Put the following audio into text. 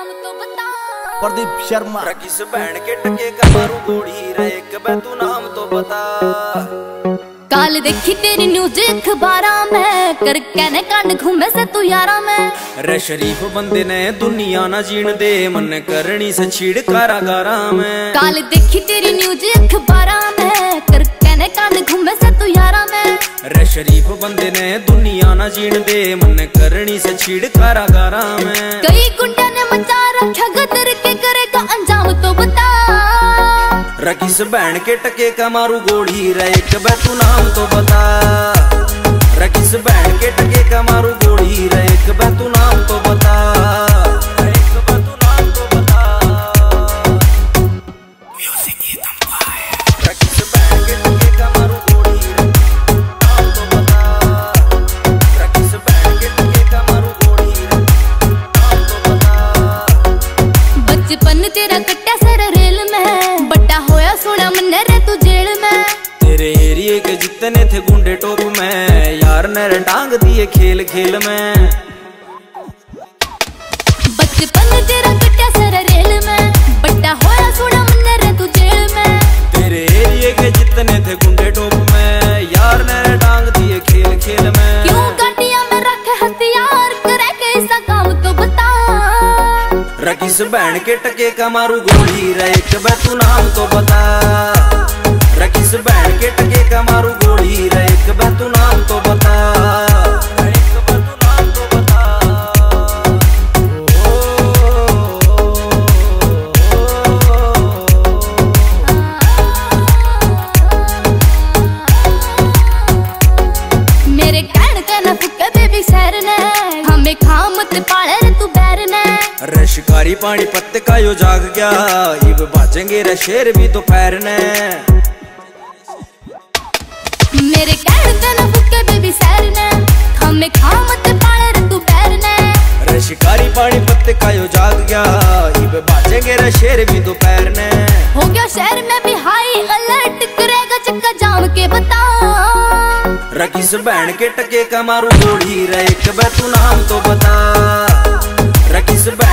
नाम तो बता। प्रदीप शर्मा। किस बहन के टके का मारू गोड़ी रे कबे तू नाम तो बता। काल देखी तेरी न्यूज़ अखबारा में कर कहने कांड घूमे से तू यारा में। रे शरीफ बंदे ने दुनिया ना जीण दे मन करनी से छीड़ कारागारा में। काल देखी तेरी न्यूज़ अखबारा में कर कहने कांड घूमे से तू यारा में। रे शरीफ बंदे ने दुनिया ना जीण दे मन करनी से छीड़ कारागारा में। कई गुंडा रकीस बहन के टके का मारू गोली रे? कबे तू नाम तो बता। रकीस बहन के टके का मारू गोली रे? कबे तू नाम तो बता। रे तू तो बता। रकीस बहन के टके का मारू गोली रे? नाम तो रे? तो तेरा कट्टा सर रेल में। के थे गुंडे टोप में। यार ने टांग दिए खेल खेल में। बचपन तेरा सर रेल में बट्टा होया सोना रे तू जेल में। तेरे एरिए के जितने थे गुंडे टोप में यार ने टांग दिए खेल खेल में। क्यों गाटिया में रखे हथियार करे कैसा काम तो बता। रकीस बहन के टके का मारू गोली रे कबे तू नाम तो बता। हमें खामत पाले रे तू बैर ने। रे शिकारी पानी पत्ते का यो जाग गया। इब बाजेंगे रे शेर भी दोपहर ने। मेरे कहन का न फुके बेबी सैर ने। हमें खामत पाले रे तू बैर ने। रे शिकारी पानी पत्ते का यो जाग गया। इब बाजेंगे रे शेर भी दोपहर ने। रकीस बहन के टके का मारू जोड़ी रे। तू नाम तो बता। रखिस बहन